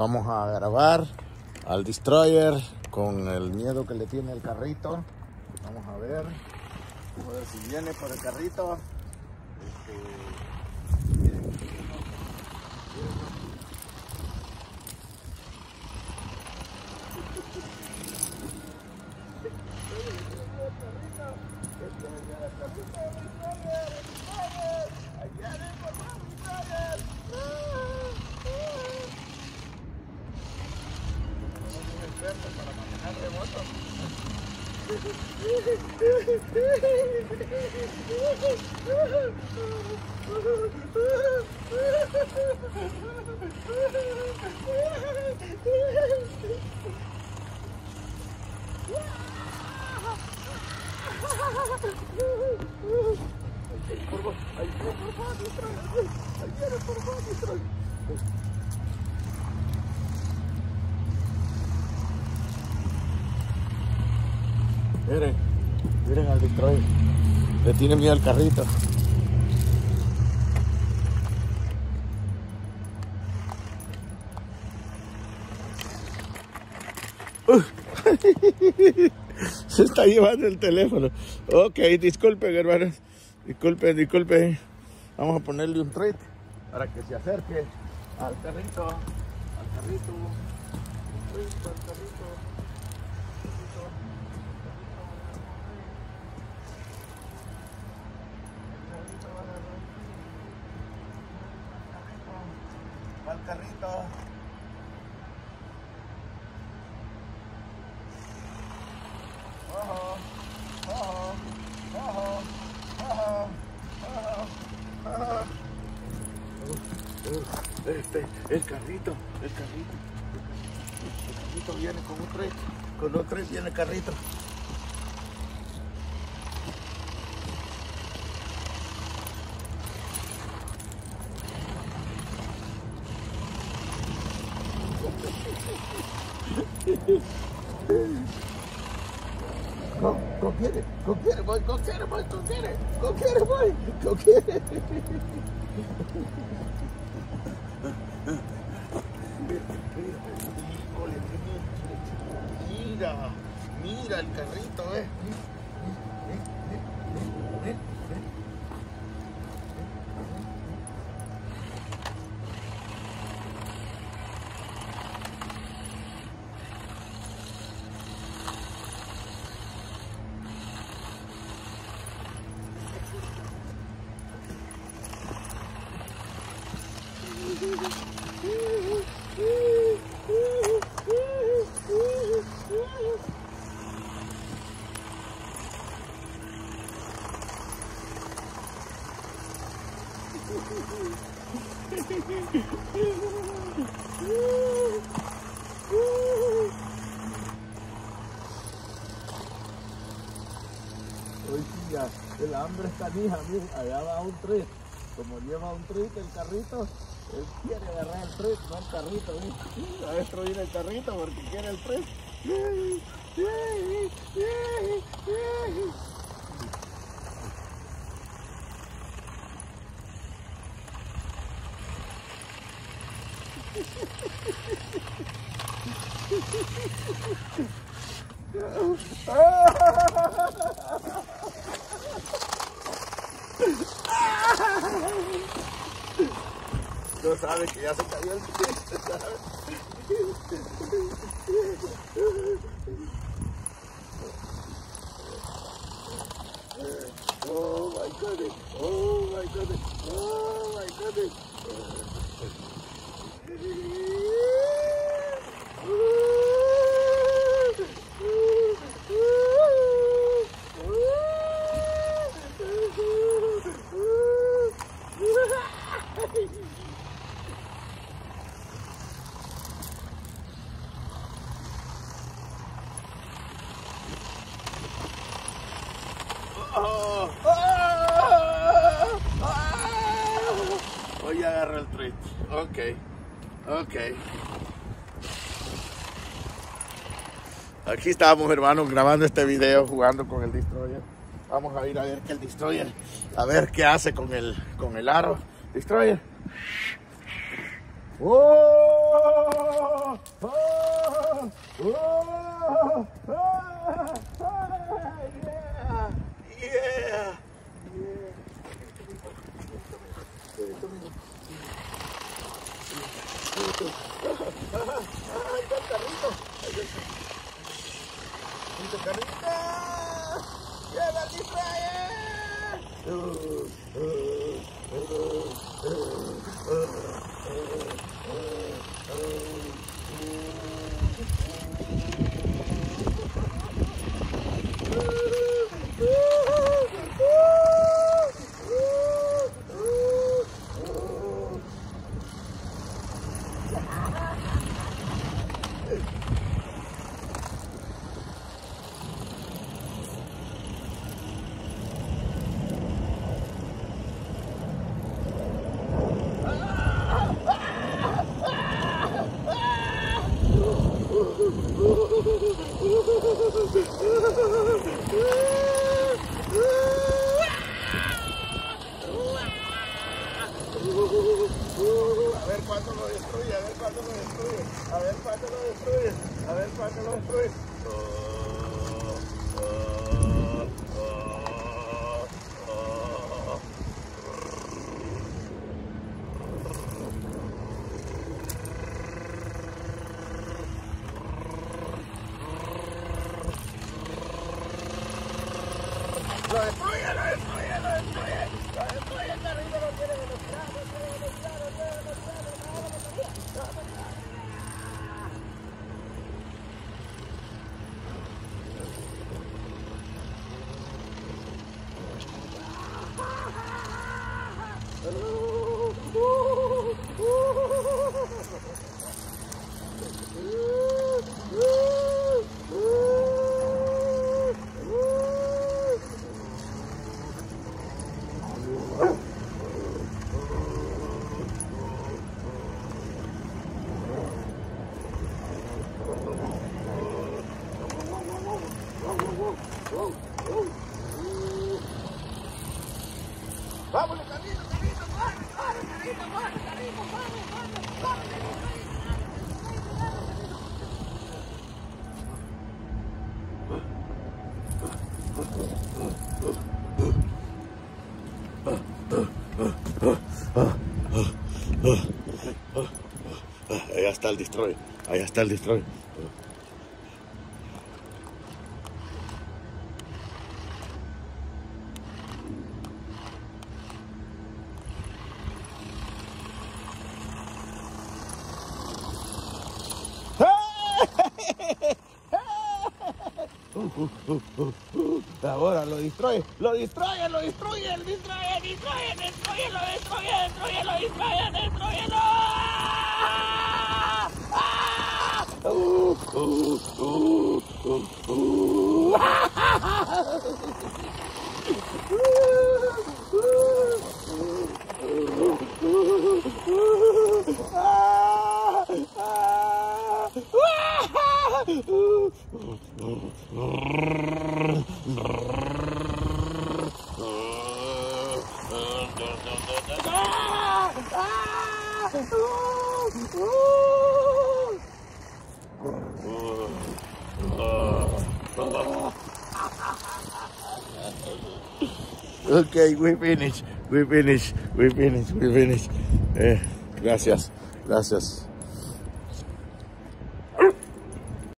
Vamos a grabar al Destroyer con el miedo que le tiene el carrito. Vamos a ver. Ver si viene por el carrito. Este, Aí era formado, aí era formado, aí era formado. Miren, miren al Detroit. Le tiene miedo al carrito. Uh. Se está llevando el teléfono. Ok, disculpen, hermanos. Disculpen, disculpen. Vamos a ponerle un treat para que se acerque al carrito. Al carrito. Un treat al carrito. Carrito. Ojo, ojo, ojo, ojo. Este, el carrito, el carrito. El carrito viene con un tren, con un tren viene el carrito. Conquiere, conquiere, voy, conquiere, voy, conquiere, conquiere, voy, conquiere. Mira, mira el carrito, eh. Hoy sí ya, el hambre está canija, allá va un tren, como lleva un tren el carrito, él quiere agarrar el tren, no el carrito, ¿sí? a destruir el carrito porque quiere el tren. No sabe que ya se cayó el pie. Oh my goodness, oh my goodness, oh my goodness. Ok, ok. Aquí estábamos, hermanos, grabando este video, jugando con el Destroyer. Vamos a ir a ver qué el Destroyer, a ver qué hace con el, con el aro. Destroyer. ¡Oh! oh, oh, yeah, yeah, ¡Ay, está el carrito! ¡Ay, el carrito! ¡Lleva el A ver cuánto lo destruye, a ver cuánto lo destruye, a ver cuánto lo destruye, a ver cuánto lo destruye. Lo destruye, lo destruye, lo destruye, lo destruye, el carrito lo tiene velocidad, lo tiene velocidad, lo tiene velocidad, lo tiene velocidad, lo tiene velocidad. Vámonos, corre, carrito, corre, carrito, corre, corre, corre, Allá está el destroy, allá está el destroy. Ahora lo destruye, lo destruye, lo destruye, lo destruye, destruye, destruye, lo destruye, destruye, lo destruye, destruye. Okay, we're finished. We're finished. We're finished. We're finished. Eh, gracias. Gracias.